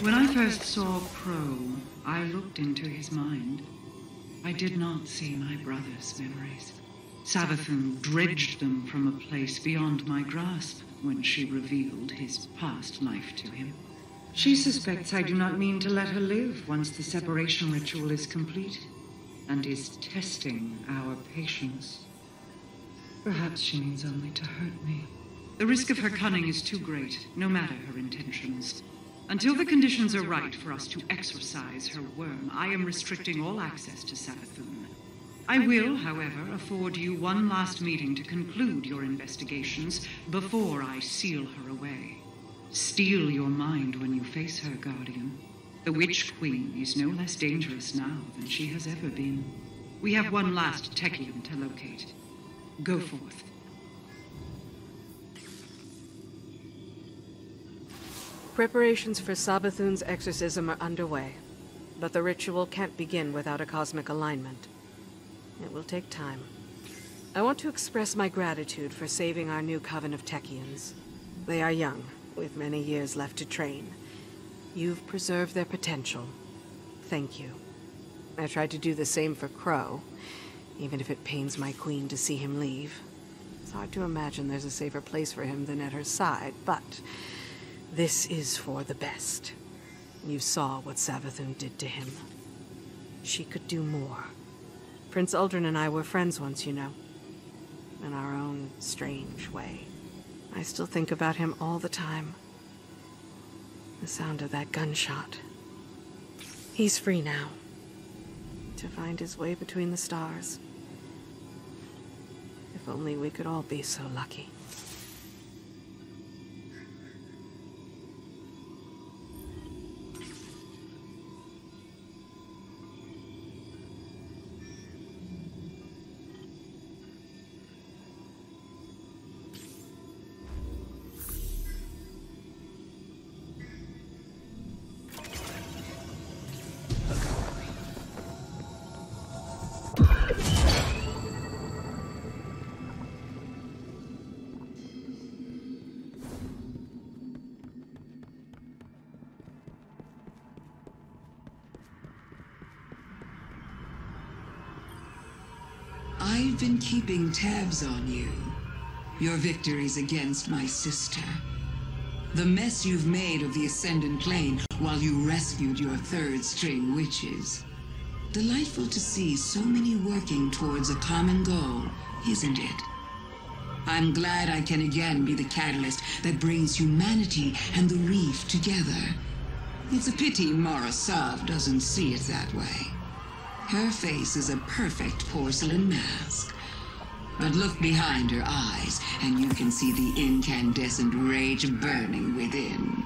When I first saw Crow, I looked into his mind. I did not see my brother's memories. Savathun dredged them from a place beyond my grasp when she revealed his past life to him. She suspects I do not mean to let her live once the separation ritual is complete, and is testing our patience. Perhaps she means only to hurt me. The risk of her cunning is too great, no matter her intentions. Until the conditions are right for us to exorcise her worm, I am restricting all access to Savathun. I will, however, afford you one last meeting to conclude your investigations before I seal her away. Steel your mind when you face her, Guardian. The Witch Queen is no less dangerous now than she has ever been. We have one last Techeun to locate. Go forth. Preparations for Savathun's exorcism are underway, but the ritual can't begin without a cosmic alignment. It will take time. I want to express my gratitude for saving our new coven of Techeuns. They are young, with many years left to train. You've preserved their potential. Thank you. I tried to do the same for Crow, even if it pains my queen to see him leave. It's hard to imagine there's a safer place for him than at her side, but this is for the best. You saw what Savathun did to him. She could do more. Prince Uldren and I were friends once, you know. In our own strange way. I still think about him all the time. The sound of that gunshot. He's free now. To find his way between the stars. If only we could all be so lucky. I've been keeping tabs on you. Your victories against my sister. The mess you've made of the Ascendant Plane while you rescued your third string witches. Delightful to see so many working towards a common goal, isn't it? I'm glad I can again be the catalyst that brings humanity and the reef together. It's a pity Mara Sov doesn't see it that way. Her face is a perfect porcelain mask. But look behind her eyes, and you can see the incandescent rage burning within.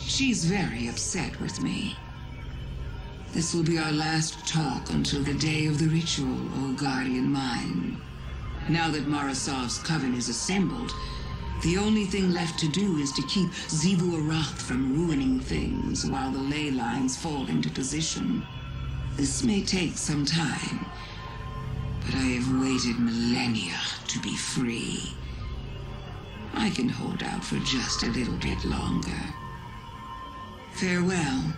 She's very upset with me. This will be our last talk until the day of the ritual, O Guardian Mine. Now that Mara Sov's coven is assembled, the only thing left to do is to keep Xivu Arath from ruining things while the ley lines fall into position. This may take some time, but I have waited millennia to be free. I can hold out for just a little bit longer. Farewell.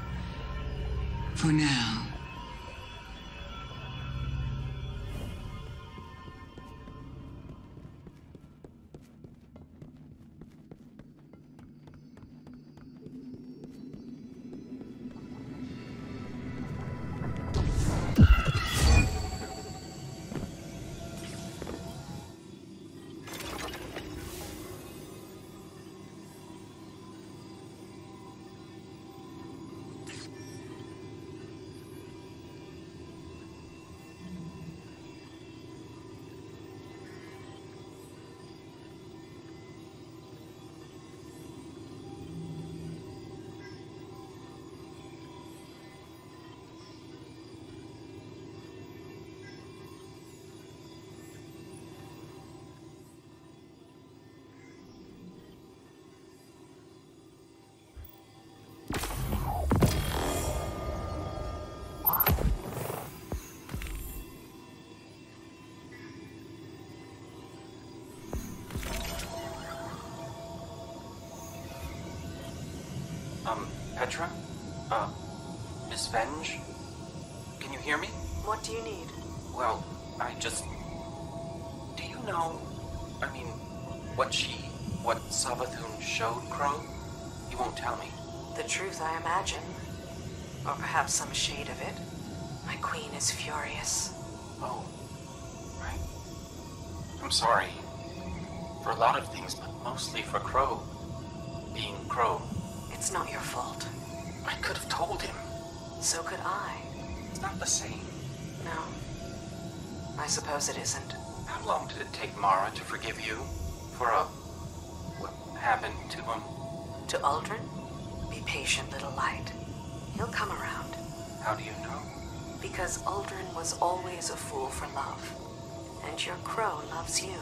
For now. Um, Petra? Uh, Miss Venj? Can you hear me? What do you need? Well, I just. Do you know. I mean, what she. what Savathun showed Crow? You won't tell me. The truth, I imagine. Or perhaps some shade of it. My queen is furious. Oh. Right. I'm sorry. For a lot of things, but mostly for Crow. Being Crow. It's not your fault. I could have told him. So could I. It's not the same. No. I suppose it isn't. How long did it take Mara to forgive you? For a. what happened to him? To Uldren? Be patient, little light. He'll come around. How do you know? Because Uldren was always a fool for love. And your crow loves you.